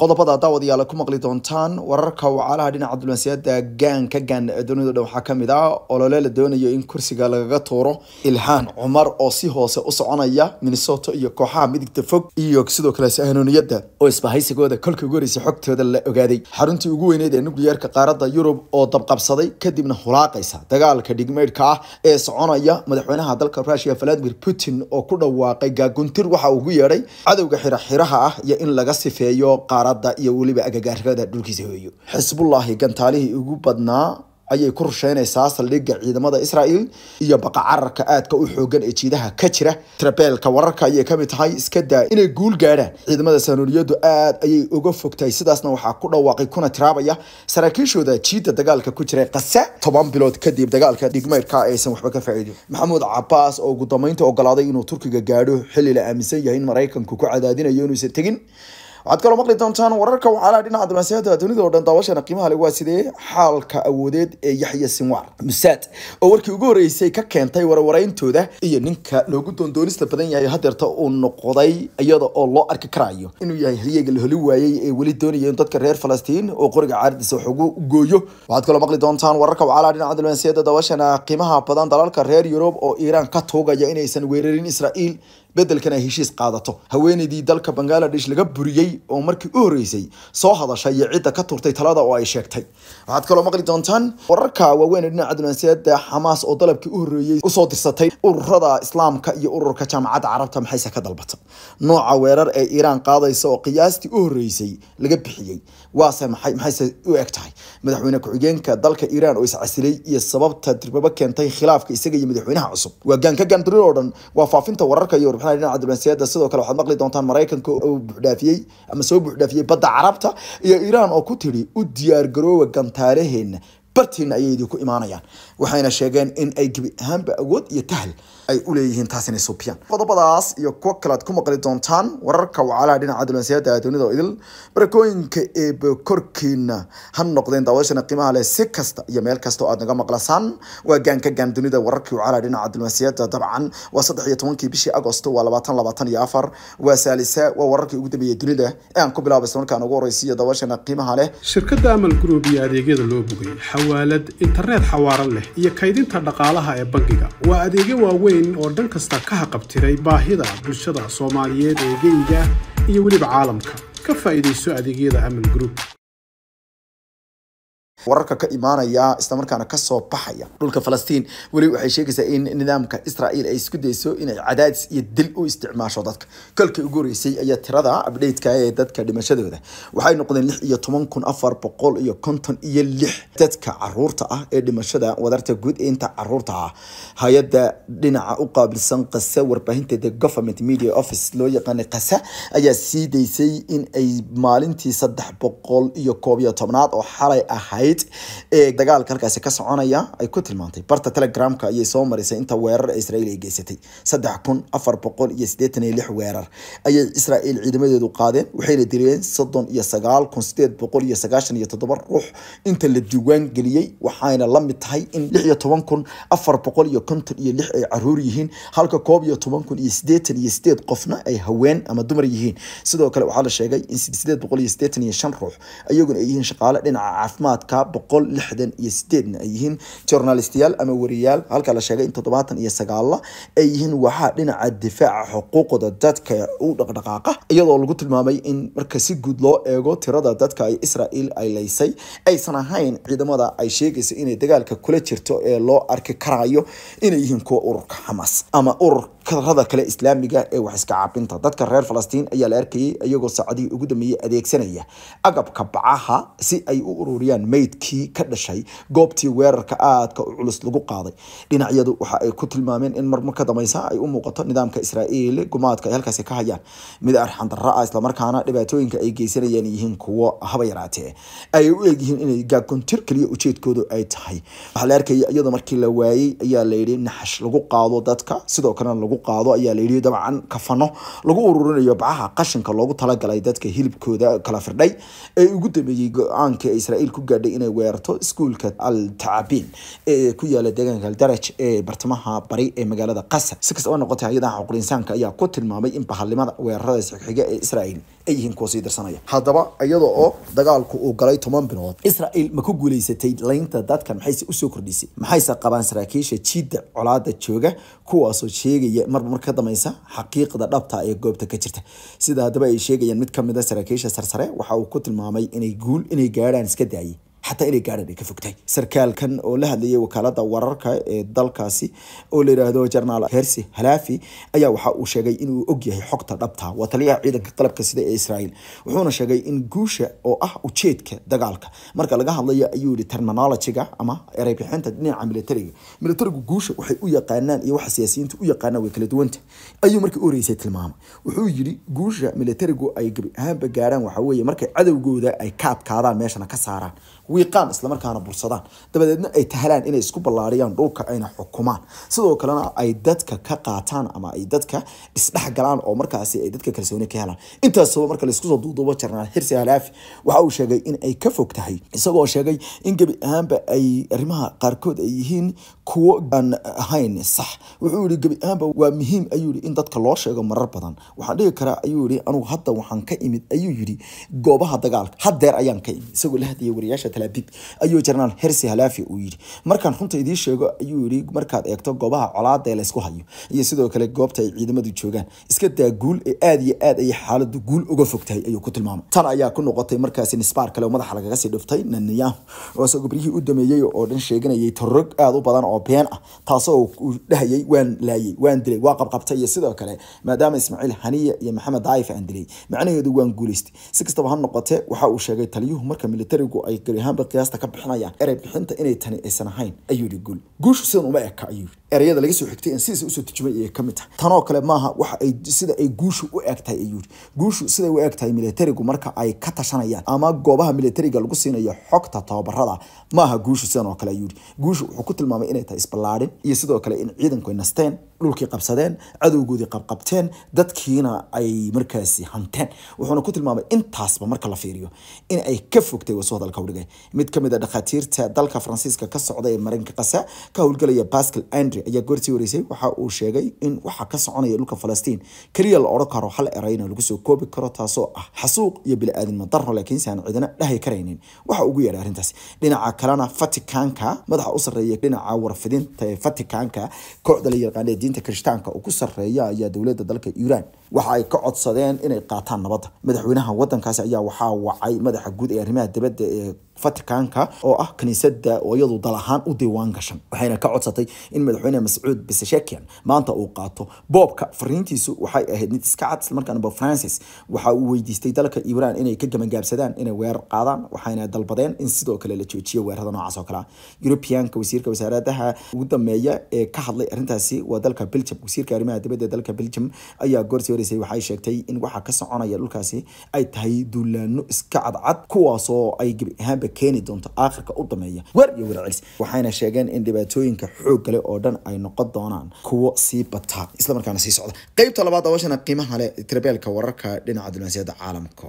qodobada daawadayaal ku maqli doontaan wararka wacalaha dhinaca diblomaasiyadda gaanka gaan dunida dhan waxaa ka mid ah olole la doonayo in kursiga lagaga tuuro ilhaan cumar oo si hoose u soconaya minnesota iyo kooxaha midigta fog. Iyo sidoo kale sahanooniyadda oo isbahaysigooda kolkii ugu horeysay xogtooda la ogaaday. Xaruntii ugu weyneyd ee nukliyeerka qaaradda yurub oo dabqabsaday kadibna hulaaqaysa dagaalka dhigmeydhka ah ee soconaya madaxweynaha dalka rusia valadimir putin oo ku dhawaaqay gaaguntir waxa ugu yeedhay cadowga xiraxiraha ah iyo in laga sifeeyo iyo weliba agagaarada dhulkiisa hooyo. Xisbullaahi gantaalihii ugu badnaa ayay ku rusheynaysaa saldhigga ciidamada israel iyo baqacararka aadka u xoogan ee jiidaha ka jira. Trabeelka wararka ayay ka mid tahay iska daa inay guul gaadhaan. Ciidamada saanooniyadu aad ayay uga fogtahay sidaasna waxaa ku dhawaaqay kuna tiraabaya saraakiishooda jiida dagaalka ku jira qasa toban bilood kadib dagaalka dhigmeydka aysan waxba ka faa'iidin maxamuud cabaas oo ugu dambeynta ogolaaday inuu turkiga gaadho xilli la aaminsan yahay in maraykanku ku cadaadinayo inuusan tegin waxaad kaloo maqli doontaan wararka wacalaha dhinaca diblomaasiyadda dunida oo dhan daawashana qiimaha leh waa sidee xaalka awoodeed ee yaxya sinwaar musaad oo warkii ugu horeysay ka keentay warwareyntooda iyo ninka loogu doondoonista badan yahay hadeerta uu noqday iyada oo loo arki karayo inuu yahay halyeega la holi waayey ee weli doonaya in dadka reer falastiin oo qoriga caaradiisa wax ugu gooyo. Waxaad kaloo maqli doontaan wararka wacalaha dhinaca diblomaasiyadda daawashana qiimaha badan dalalka reer yurub oo iiraan ka tuugaya inaysan weerarin israa'iil bedelkan ay heshiis qaadato. Haweeneydii dalka bangaladesh laga buriyey oo markii u horeysay soo hadashay iyo cidda ka turtay talada oo ay sheegtay. Waxaad kaloo maqli doontaan wararka waaweyn ee dhinaca diblomaasiyadda xamaas oo dalabkii u horeeyey u soo dirsatay ururada islaamka iyo ururka jaamacadda carabta maxayse ka dalbata. Nooca weerar ee iiraan qaadaysa oo qiyaastii u horeysay laga bixiyey waase maxay maxayse u eg tahay. Madaxweyne ku-xigeenka dalka iiraan oo iscasilay iyo sababta dirbaba keentay khilaafka isaga iyo madaxweynaha cusub. Waa gaanka gaandunida oo dhan waa faafinta wararka iyo dhinaca diblomaasiyadda sidoo kale waxaad maqli doontaan maraykanka oo buuxdhaafiyey ama soo buuxdhaafiyey badda carabta iyo iiraan oo ku tidhi u diyaar garoowa gantaalaheena bartiina ayay idinku imaanayaan. Waxayna sheegeen in ay gebi ahaanba awood iyo tahal ay u leeyihiin taas inay suubiyaan qodobadaas iyo kuwo kale aad ku maqli doontaan wararka wacalaha dhinaca diblomaasiyadda dunida oo idil barakooyinka eeba korkiina ha noqdeen daawashana qiimaha leh si kasta iyo meel kasta oo aad naga maqlasaan. Waa gaanka gaan dunida wararkii wacalaha dhinaca diblomaasiyadda dabcan waa saddex iyo tobankii bishii agosto waa labaatan labaatan iyo afar waa saalisa waa wararkii ugu dambeeyey dunida ee aan ku bilaabay islamarkaan ugu horeysiiyo daawashana qiimaha leh. Shirkadda amal group iyo adeegyada loo bogay xawaalad internet xawaaran leh iyo kaydinta dhaqaalaha ee bangiga. Waa adeegyo waaweyn oo dhan kasta ka haqabtiray baahida bulshada soomaaliyeed ee geyga iyo weliba caalamka. Ka faa'iidayso adeegyada amal group wararka ka imaanaya islamarkaana ka soo baxaya. Dhulka falastiin weli waxay sheegaysaa in nidaamka israel ay isku dayso inay cadaadis iyo dil u isticmaasho dadka. Kolkii ugu horeysay ayaa tirada abdhateka ee dadka dhimashadooda. Waxay noqdeen lix iyo toban kun afar boqol iyo konton iyo lix. Dadka carruurta ah ee dhimashada wadarta guud ee carruurta ah hay'adda dhinaca u qaabilsan qasa warbaahinta the government media office loo yaqaanay qasa ayaa sii daysay in ay maalintii saddex boqol iyo koob iyo tobnaad oo xalay ahayd ee dagaalka halkaasi ka soconaya ay ku tilmaantay barta telegramka ayay soo marisay inta weerar ee israel ay geysatay. Saddex kun afar boqol iyo siddeetan iyo lix weerar ayay israel ciidamadeedu qaadeen waxayna dileen soddon iyo sagaal kun sideed boqol iyo sagaashan iyo toddoba ruux inta la diiwaan geliyey waxayna la mid tahay in lix iyo toban kun afar boqol iyo konton iyo lix ay carruur yihiin halka koob iyo toban kun iyo siddeetan iyo sideed qofna ay haween ama dumar yihiin. Sidoo kale waxaa la sheegay in sideed boqol iyo siddeetan iyo shan ruux iyaguna ay yihiin shaqaale dhinaca caafimaadka boqol lixdan iyo sideedna ay yihiin journalistiyaal ama wariyaal halka la sheegay in toddobaatan iyo sagaalla ay yihiin waxaa dhinaca difaaca xuquuqda dadka u dhaqdhaqaaqa iyadoo lagu tilmaamay in marka si guud loo eego tirada dadka ay israel ay leysay aysan ahayn ciidamada ay sheegayso inay dagaalka kula jirto ee loo arki karayo inay yihiin kuwa ururka xamaas ama urur rada kale islaamiga ee wax iska caabinta. Dadka reer falastiin ayaa la arkayay iyagoo saacadihii ugu dambeeyey adeegsanaya agabka bacaha si ay u ururiyaan meydkii ka dhashay goobtii weerarka aadka u culus lagu qaaday. Dhinacyadu waxa ay ku tilmaameen in marmar ka dameysa ay u muuqato nidaamka israa'iil gumaadka ay halkaasi ka hayaan. Mid arxan darra ah islamarkaana dhibaatooyinka ay geysanayaan yihiin kuwo haba yaraatee ay u egyihiin inay gaagontir kaliya ujeedkoodu ay tahay. Waxaa la arkaya iyadoo markii la waayey ayaa layidhi naxash lagu qaado dadka. Sidoo kalena lagu qaado ayaa layidhi dabcan kafano. Lagu ururinayo bacaha qashinka loogu talagalay dadka hilibkooda kala firdhay ee ugu dambeeyey go'aanka israa'iil ku gaadhay inay weerarto iskuulka al tacabin ee ku yaalla deegaanka aldaraj ee bartamaha bari ee magaalada qasar si kastaba noqotay hay'adaha xuquuqul insaanka ayaa ku tilmaamay in bahalnimada weerarada isxiga ee israel ay yihiin kuwa sii darsanaya. Haddaba iyada oo dagaalku uu galay toban bilood israel ma ku guuleysatay laynta dadkan maxayse u soo kordhisay. Maxayse qabaan saraakiisha jiidda colaada jooga kuwaasoo sheegaya marba mar ka dameysa xaqiiqda dhabta ee goobta ka jirta. Sida haddaba ay sheegayaan mid ka mid a saraakiisha sarsare waxa uu ku tilmaamay inay guul inay gaadhaan iska daayay xataa inay gaadhan ay ka fogtahay sarkaalkan oo la hadlayay wakaalada wararka ee dalkaasi oo la yidhaahdo jenaraal hersi halafi ayaa waxa uu sheegay inuu ogyahay xogta dhabta waa ciidanka qalabka sida ee israel wuxuuna sheegay in guusha oo ah ujeedka dagaalka. Marka laga hadlayo ayuu yihi terminologiga ama ereybixinta dhinaca militariga militarigu guusha waxay u yaqaanaan iyo waxa siyaasiyiinta u yaqaanaan way kala duwanta. Ayuu markii u horeysay tilmaamay. Wuxuu yidhi guusha militarigu ay gebi ahaanba gaadhaan waxa weeye markay cadowgooda ay ka adkaadaan meeshana ka saaraan wiiqaan islamarkaana bursadaan. Dabadeedna ay tahlaan inay isku ballaariyaan dhulka ayna xukumaan. Sidoo kalena ay dadka ka qaataan ama ay dadka isdhex oo markaasi ay dadka kalsooni ka helaan. Intaasba marka la isku soo duuduubo jarnaal hirsi halaafi waxa uu sheegay in ay ka fog tahay isagoo sheegay in gebi ahaanba ay arrimaha qaarkood ay yihiin kuwo aan ahayn sax. Wuxuu yihi gebi ahaanba waa muhiim ayuu yihi in dadka loo sheego marar badan. Waxaan dhigi karaa ayuu yihi anugu hadda waxaan ka imid ayuu yihi goobaha dagaalka haddeer ayaan ka imid isagoo la hadlayay wariyaasha talaabib ayuu jenaraal hersi halaafi uu yidhi. Markaan runta idiin sheego ayuu yidhi markaad eegto goobaha colaada laysku hayo iyo sidoo kale goobta ay ciidamadu joogaan iska daa guul ee aada iyo aad ayay xaaladu guul uga fogtahay ayuu ku tilmaamay. Tan ayaa ku noqotay markaasi nisbaar kale oo madaxa lagaga sii dhiftay netanyahu. Oo isagoo baryihii u dameeyey oo dhan sheeganayay torog aada u badan oo been ah taasoo uu dhahayay waan laayay waan dilay waa qabqabtay iyo sidoo kale maadaama ismaaciil haniya iyo maxamed daayif aan dilay macnaheedu waan guulaystay. Si kastaba ha noqotee waxa uu sheegay taliyuhu marka militarigu ay gari ahaanba qiyaasta ka bixinayaan erey bixinta inay tani aysan ahayn ayuu yihi guul. Guushu sidan uma eka ayuu yidhi. Ereyada laga soo xigtay in u soo turjumay ayay ka mid tahay. Tanoo kale maaha waxa ay sida ay guushu u eg tahay ayuu yidhi. Guushu siday u eg militarigu marka ay ka tashanayaan ama goobaha militariga lagu siinayo xogta tababarada maaha guushu sidan oo kale ayuu yidhi. Guushu wuxuu ku tilmaamay inay tahay isballaadhin iyo sidoo kale in ciidanku ay nasteen dhulkii qabsadeen cadowgoodii qabqabteen dadkiina ay markaasi hanteen. Wuxuuna ku tilmaamay intaasba marka la fiiriyo in ay ka fogtay wasoo hadalka udhigay mid ka mid a dhakhaatiirta dalka faransiiska ka socda ee marinka qasa ka howlgalaya pascal andre ayaa goortii horeysay waxa uu sheegay in waxa ka soconaya dhulka falastiin keliya la odhan karo hal erayna lagu soo koobi karo taasoo ah xasuuq iyo bili-aadinimo daro laakiinse aan cidina dhahi karaynin. Waxa ugu yeedha arrintaas dhinaca kalena vaticanka madaxa u sarreeya dhinaca warfidinta ee vaticanka kooxda la yaqaana ee diinta kirishtaanka uu ku sarreeya ayaa dowladda dalka iiraan waxa ay ka codsadeen inay qaataan nabadda madaxweynaha wadankaasi ayaa waxaa wacay madaxa guud ee arrimaha dibadda ee vaticanka oo ah kaniisada oo iyadu dal ahaan u diiwaan gashan waxayna ka codsatay in madaxweyne mascuud biseshekian maanta uu qaato boobka. Fariintiisu waxay ahayd mid iska cad islamarkaana bob francis waxa uu weydiistay dalka iiraan inay ka gabangaabsadaan inay weerar qaadaan waxayna dalbadeen in sidoo kale la joojiyo weerarada noocaas oo kale ah. Wasiirka wasaaradaha ugu dambeeya ee ka hadlay arrintaasi waa dalka belgium. Wasiirka arrimaha dibadda dalka belgium ayaa goortii horeysay waxay sheegtay in waxa ka soconaya dhulkaasi ay tahay duulaano iska cadcad kuwaasoo ay gebi ahaanba keeni doonto aakhirka u dameeya weer iyo wercelis waxayna sheegeen in dhibaatooyinka xoog kale oo dhan ay noqon doonaan kuwo sii bataa islamarkaana sii socda. Qeybta labaad dabashana qiimaha leh tirabeelka wararka dhinaca diblomaasiyadda caalamka